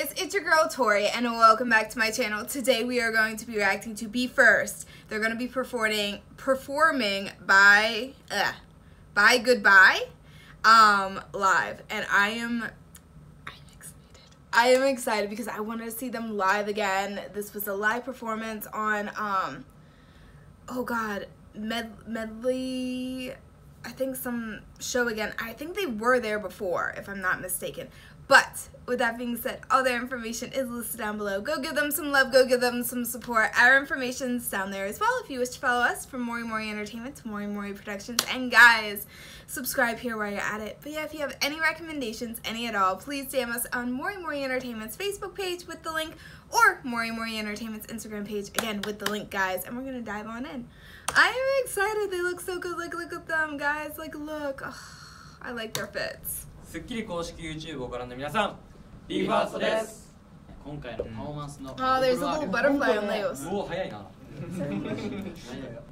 guys, it's your girl Tori and welcome back to my channel. Today we are going to be reacting to BE:FIRST. They're going to be performing performing by uh, Bye Goodbye um live and I am I'm excited. I am excited because I wanted to see them live again. This was a live performance on um oh god, Med Medley I think some show again. I think they were there before, if I'm not mistaken. But with that being said, all their information is listed down below. Go give them some love, go give them some support. Our information's down there as well if you wish to follow us from Mori Mori Entertainment, to Mori Mori Productions. And guys, subscribe here while you're at it. But yeah, if you have any recommendations, any at all, please DM us on Mori Mori Entertainment's Facebook page with the link or Mori Mori Entertainment's Instagram page, again, with the link, guys. And we're going to dive on in. I am excited. They look so good. Like, look at them, guys. Like, look. Oh, I like their fits. スッキリ公式 YouTube をご覧の皆さん、リーファーストです。今回のパフォーマンスの Oh, there's a little butterfly on Leo's. おお、早いな。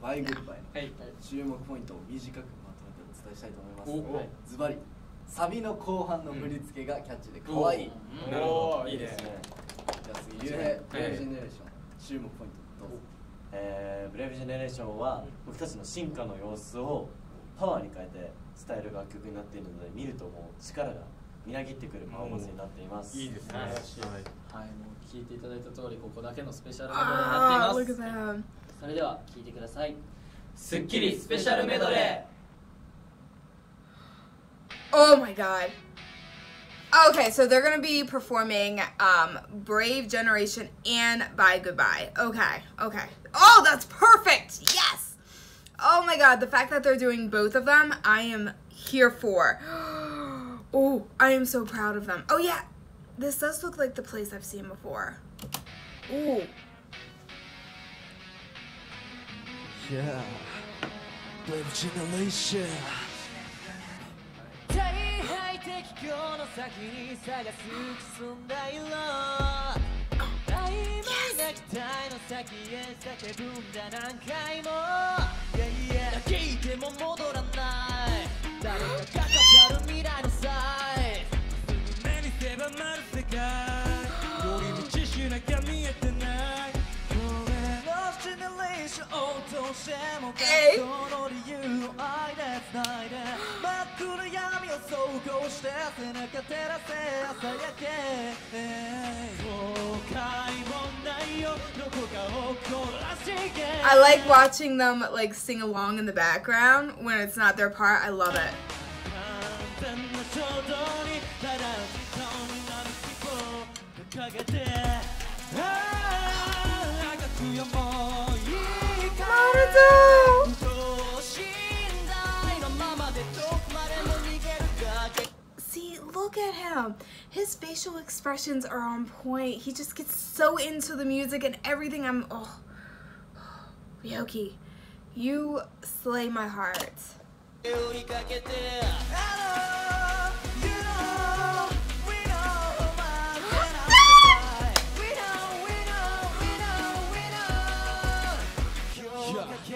バイグッバイはい。注目ポイントを短くまとめてお伝えしたいと思いますおはいズバリサビの後半の振り付けがキャッチで可愛い、うんなるほど。いいですね。じゃあ次ゆうへいブレイブジェネレーション注目ポイントどうぞえーブレイブジェネレーションは僕たちの進化の様子をパワーに変えて伝える楽曲になっているので見るともう力がみなぎってくるパフォーマンスになっていますいいですね。はいはい、もう聞いていただいた通りここだけのスペシャルメドレーに Ah, なっています.それでは聞いてくださいスッキリスペシャルメドレ Oh my god. Okay, so they're gonna be performing um Brave Generation and Bye Goodbye. Okay, okay. Oh, that's perfect! Yes! Oh my god, the fact that they're doing both of them, I am here for. Oh, I am so proud of them. Oh yeah, this does look like the place I've seen before. Ooh. Yeah, Brave Generation. 大敗的境の先に探すくすんだ色曖昧 な期待の先へ叫ぶんだ何回も。Yeah, yeah 聞いても戻らない。誰かが語る未来のサイズ目に狭まる世界。寄り道しなきゃ見えてない。これのジェネレーションをどうしてもその理由を愛で繋いで。真っ暗闇を走行して背中照らせ朝焼け。後悔 I like watching them like sing along in the background when it's not their part. I love it. Maruto! See, look at him. His facial expressions are on point. He just gets so into the music and everything. I'm oh, Ryoki, you slay my heart.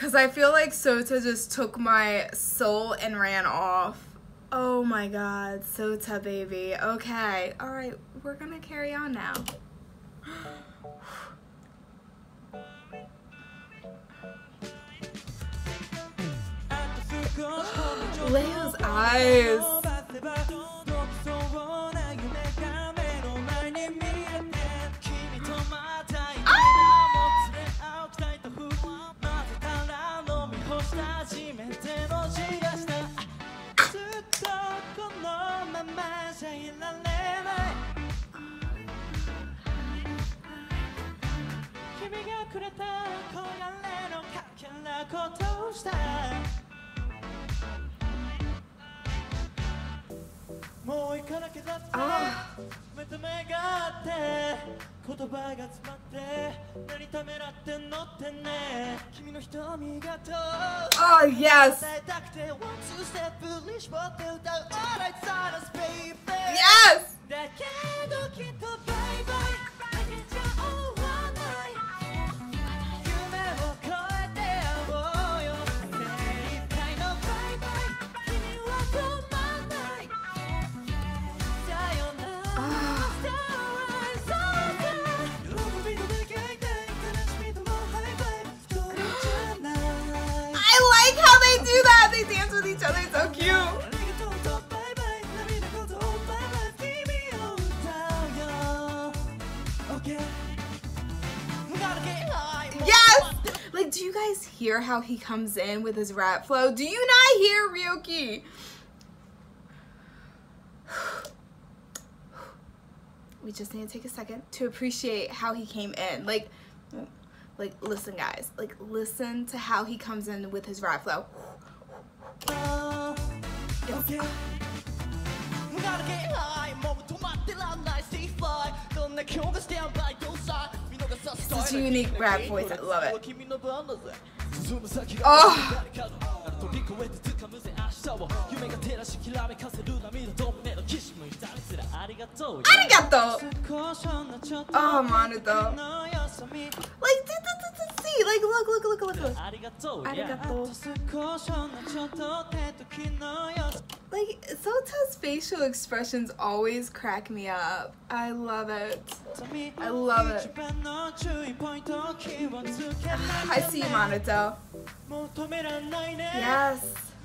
Because I feel like Sota just took my soul and ran off. Oh my god, Sota baby. Okay, alright, we're gonna carry on now. Leo's eyes. "ことをした。いもう行かなきゃだって。Ah. 目と目があって言葉が詰まって何ためらってんのってね。君の瞳がと Oh yes. 伝えたくて One two step foolish 持って歌う。Alright silence baby Do you guys hear how he comes in with his rap flow? Do you not hear Ryoki? We just need to take a second to appreciate how he came in. Like, like listen, guys. Like, listen to how he comes in with his rap flow. Gotta such a unique rap voice. I love it. Oh. Arigato! Oh, Manato. Like, see, like, look, look, look, look, look. Arigato. Like, Sota's facial expressions always crack me up. I love it. I love it. I see Manato. Yes.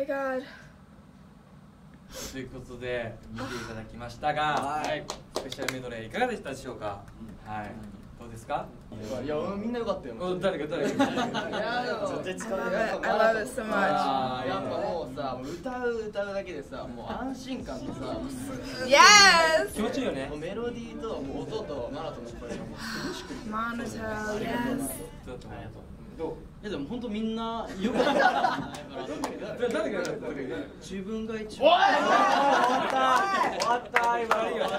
my god. ということで見ていただきましたが、はい、スペシャルメドレーいかがでしたでしょうか、はい。どうですか？いやみんな良かったよ。お誰か誰か。いやでも I love it. I love it so much. や。っぱもうさ歌う歌うだけでさもう安心感とさ Yes! 気持ちいいよね。もうメロディーともう音とマナトの声がもう涼しくて Monato, yes. どうだったどう？いやでも本当みんな 良かった誰誰が誰が自分が一終わった終わった。今悪いよて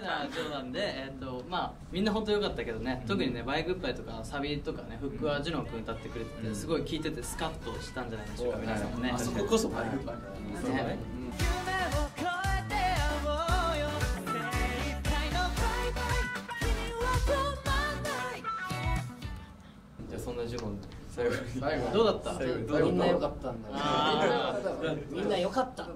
な冗談で、えっとまあ、みんな本当良かったけどね、特にね、バイグッバイとかサビとかね、フックはジュノン君歌ってくれてて、すごい聴いててスカッとしたんじゃないでしょうか、皆さんもね。あそここそバイクバイ。ね最後に。最後どうだった？最後に。どうだったみんな良かったんだ。みんな良かった。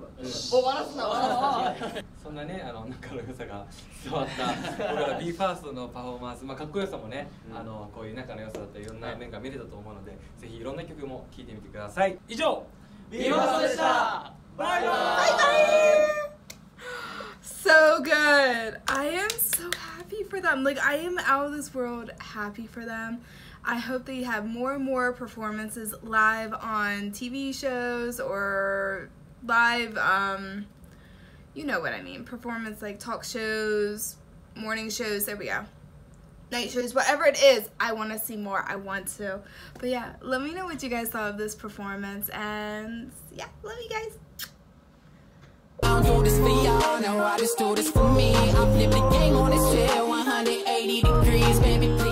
お、笑すな、笑そんなねあの仲の良さが伝わった僕ら BE:FIRST のパフォーマンス、まあ、かっこよさもね、あのこういう仲の良さだったりいろんな面が見れたと思うので、ぜひいろんな曲も聴いてみてください。以上 BE:FIRST でした。バイバイ。So good. I am so happy for them. Like, I am out of this world happy for them. I hope they have more and more performances live on TV shows or live, um, you know what I mean. Performance like talk shows, morning shows. There we go. Night shows, whatever it is, I want to see more. I want to. But yeah, let me know what you guys thought of this performance. And yeah, love you guys. I do this for y'all, I just do this for me. I flip the game on this shit 180 degrees, baby, please.